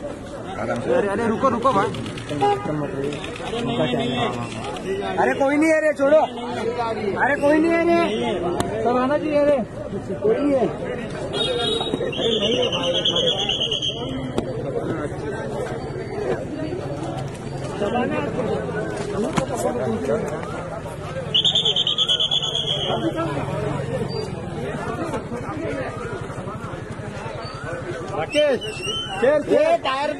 अरे अरे, रुको रुको अरे, कोई नहीं है रे, छोड़ो। अरे, कोई नहीं है रे। सब आना चाहिए रे। कोई नहीं है। राकेश चल चल टायर।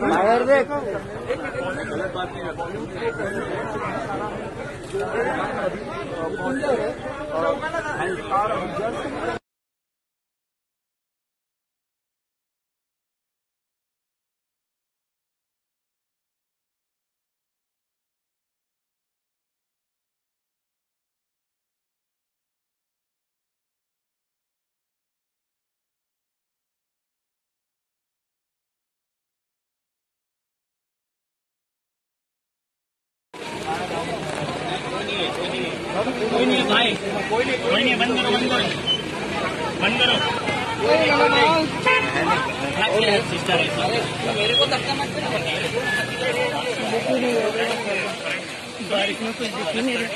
टायर देख। कोई नहीं भाई कोई नहीं कोई नहीं बंद करो। बंद करो। बंद करो सिस्टर मेरे को धक्का मत देना बारिश में कुछ दिख नहीं रहा